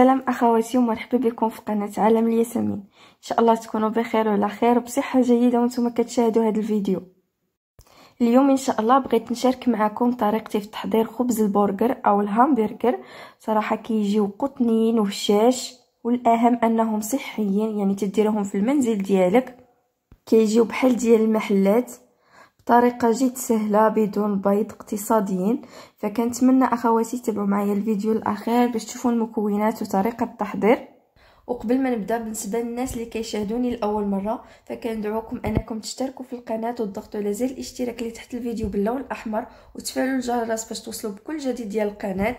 سلام اخواتي ومرحبا بكم في قناة عالم الياسمين. إن شاء الله تكونوا بخير وعلى خير وبصحة جيدة وأنتم كتشاهدوا هذا الفيديو. اليوم إن شاء الله بغيت نشارك معكم طريقتي في تحضير خبز البرجر أو الهامبرجر. صراحة كيجيو قطنين وهشاش والأهم أنهم صحيين يعني تديرهم في المنزل ديالك. كيجيو بحال ديال المحلات. بطريقه جد سهلة بدون بيض اقتصاديين. فكنتمنى اخواتي تتبعوا معايا الفيديو الأخير باش تشوفوا المكونات وطريقة التحضير. وقبل ما نبدأ بالنسبة للناس اللي كيشاهدوني لأول مرة فكندعوكم أنكم تشتركوا في القناة وتضغطوا على زر الاشتراك اللي تحت الفيديو باللون الأحمر وتفعلوا الجرس باش توصلوا بكل جديد ديال القناة.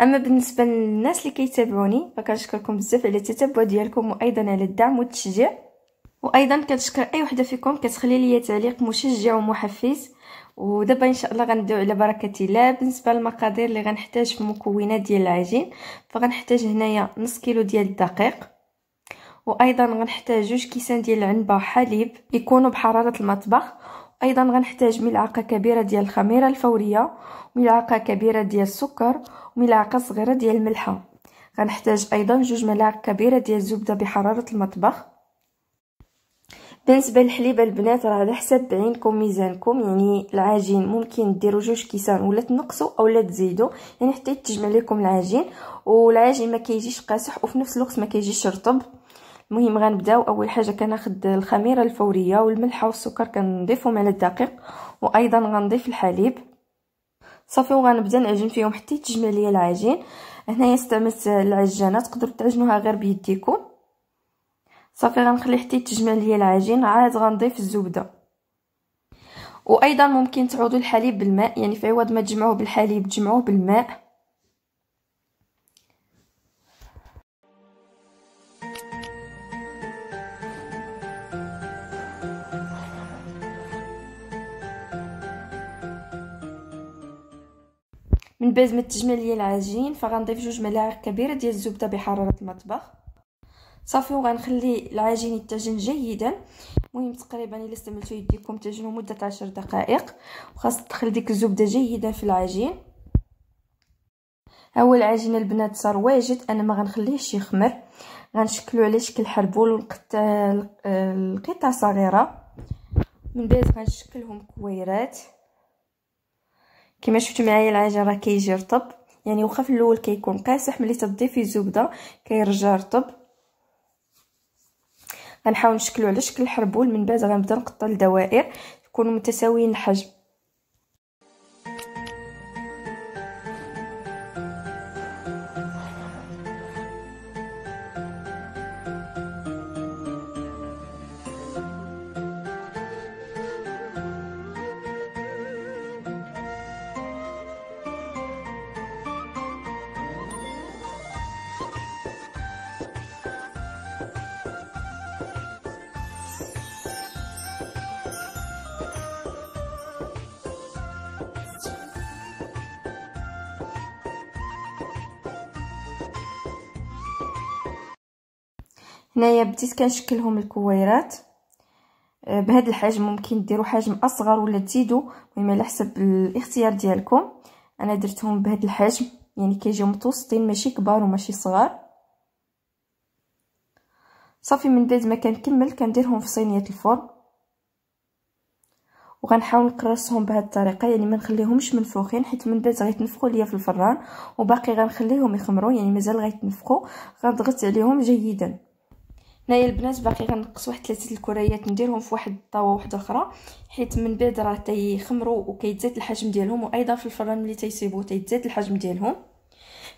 أما بالنسبة للناس اللي كيتابعوني فكنشكركم بزاف على التتبع ديالكم وأيضا على الدعم والتشجيع. وأيضا كنشكر أي وحدة فيكم كتخلي لي تعليق مشجع ومحفز. ودابا إن شاء الله غندوي على بركة الله. بالنسبة للمقادير اللي غنحتاج في المكونات ديال العجين فغنحتاج هنايا نص كيلو ديال الدقيق. وأيضا غنحتاج جوج كيسان ديال العنبة حليب يكونوا بحرارة المطبخ. أيضا غنحتاج ملعقة كبيرة ديال الخميرة الفورية ملعقة كبيرة ديال السكر وملعقة صغيرة ديال الملحة. غنحتاج أيضا جوج ملاعق كبيرة ديال الزبدة بحرارة المطبخ. بالنسبة للحليب البنات راه على حسب بعينكم ميزانكم يعني العجين ممكن ديروا جوج كيسان ولا تنقصوا اولا تزيدوا يعني حتى يتجمع لكم العجين والعجين ما كيجيش قاصح وفي نفس الوقت ما كيجيش رطب. المهم غنبداو أول حاجة كناخذ الخميرة الفورية والملح والسكر كنضيفهم على الدقيق وأيضا غنضيف الحليب. صافي وغنبدأ نعجن فيهم حتى يتجمع ليا العجين. هنايا استعملت العجانة تقدروا تعجنوها غير بيديكم. صافي غنخلي حتى يتجمع ليا العجين عاد غنضيف الزبدة. وأيضا ممكن تعوضوا الحليب بالماء يعني في عوض ما تجمعوه بالحليب تجمعوه بالماء. من بعد ما تجمع ليا العجين فغنضيف جوج ملاعق كبيرة ديال الزبدة بحرارة المطبخ. صافي وغنخلي العجين يتجن جيدا. المهم تقريبا إلا استعملتو يديكم تجنوا مده عشر دقائق وخاص تدخل ديك الزبدة جيدا في العجين. ها هو العجين البنات صار واجد أنا ما غنخليهش يخمر. غنشكلو على شكل حربول ونقطع القطع صغيرة. من بعد غنشكلهم كويرات. كما شفتوا معايا العجين راه كيجي رطب. يعني واخا في الأول كيكون قاصح ملي تضيفي الزبدة كيرجع رطب. غنحاول نشكلو على شكل حربول من بعد غنبدأ نقطع الدوائر يكونوا متساويين الحجم هنايا بديت كنشكلهم الكويرات. آه، بهذا الحجم ممكن ديروا حجم أصغر ولا تزيدوا المهم على حسب الاختيار ديالكم. أنا درتهم بهذا الحجم يعني كيجيو متوسطين ماشي كبار وماشي صغار. صافي من بعد ما كنكمل كنديرهم في صينية الفرن. وغنحاول نقرصهم بهذه الطريقة يعني ما نخليهمش منفوخين حيت من بعد غيتنفخوا ليا في الفران وباقي غنخليهم يخمروا يعني مازال غيتنفخوا غنضغط عليهم جيدا. هنايا البنات باقي غنقص واحد ثلاثة الكريات نديرهم في واحد الطاوه واحدة أخرى حيت من بعد راه تيخمروا وكيتزاد الحجم ديالهم وأيضا في الفران ملي تيصيبوا تيتزاد الحجم ديالهم.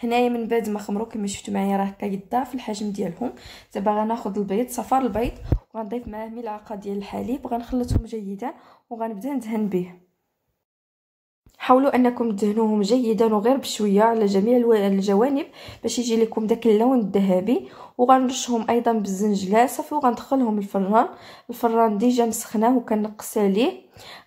هنايا من بعد ما خمروا كما شفتوا معايا راه كيضاعف الحجم ديالهم. دابا غناخذ البيض صفار البيض وغنضيف معاه ملعقة ديال الحليب وغنخلطهم جيدا وغنبدأ ندهن به. حاولوا أنكم تدهنوهم جيدا وغير بشوية على جميع الجوانب باش يجي لكم داك اللون الذهبي. وغنرشهم أيضا بالزنجلة. صافي وغندخلهم الفران. الفران ديجا مسخناه وكنقص عليه.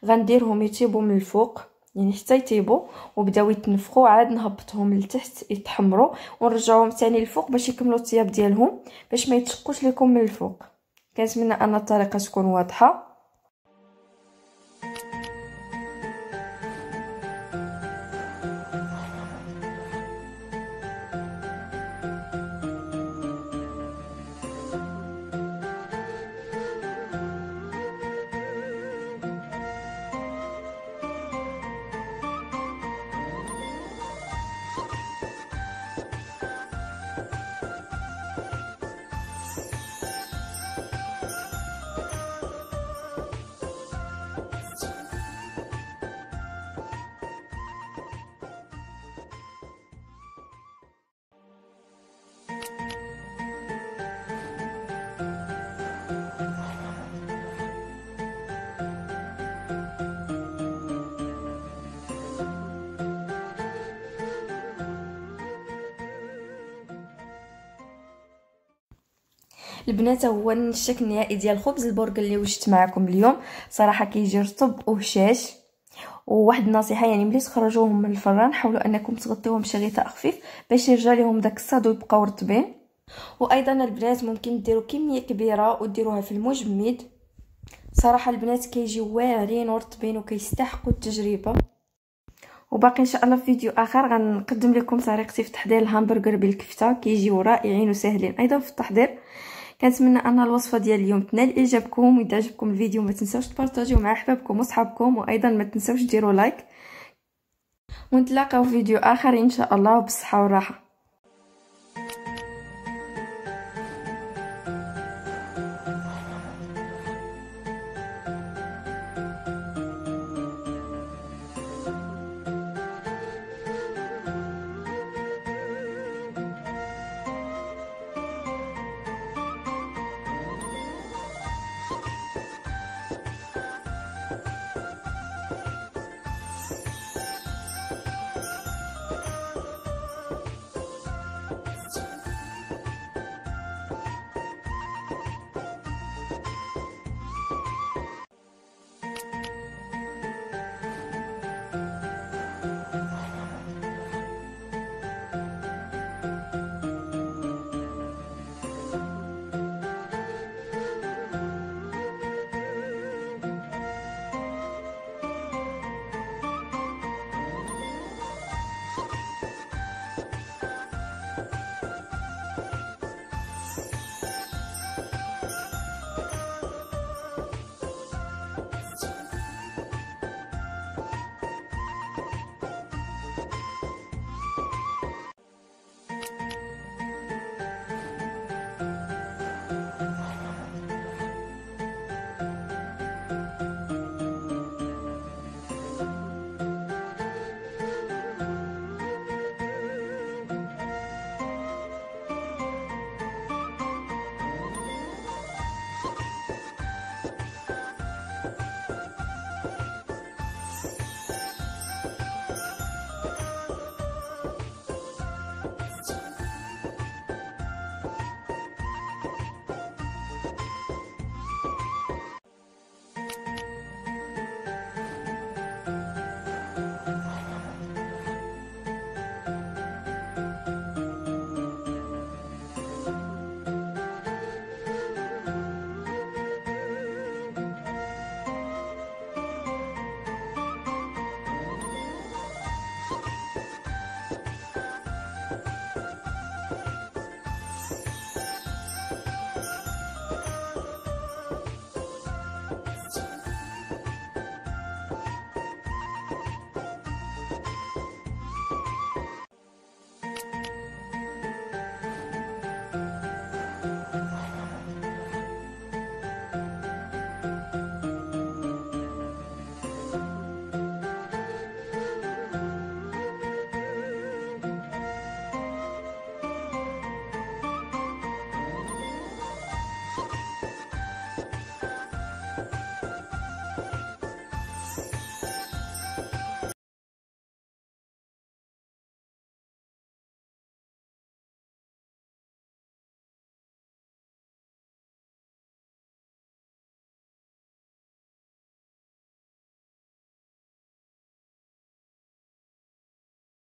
غنديرهم يطيبوا من الفوق يعني حتى يطيبوا. وبداو يتنفخوا عاد نهبطهم لتحت يتحمروا. ونرجعوهم ثاني للفوق باش يكملوا الطياب ديالهم باش ما يتشقوش لكم من الفوق. كنتمنى ان الطريقة تكون واضحة. البنات هو الشكل النهائي ديال الخبز البرغر اللي وجدت معكم اليوم. صراحة كيجي رطب وهشاش. وواحد النصيحة يعني ملي تخرجوهم من الفران حاولوا أنكم تغطيوهم بشي غطاء خفيف باش يرجع لهم داك الصدى ويبقاو رطبين. وأيضا البنات ممكن ديروا كمية كبيرة وديروها في المجمد. صراحة البنات كيجيو واعرين ورطبين وكيستحقوا التجربة. وباقي إن شاء الله في فيديو آخر غنقدم لكم طريقتي في تحضير الهامبرغر بالكفتة. كيجيو رائعين وسهلين. أيضا في التحضير كنتمنى أن الوصفة ديال اليوم تنال إعجابكم وإذا عجبكم الفيديو ما تنساوش تبارطاجيو مع أحبابكم وصحابكم وأيضا ما تنساوش ديروا لايك ونتلاقاو في فيديو آخر إن شاء الله وبالصحة والراحة.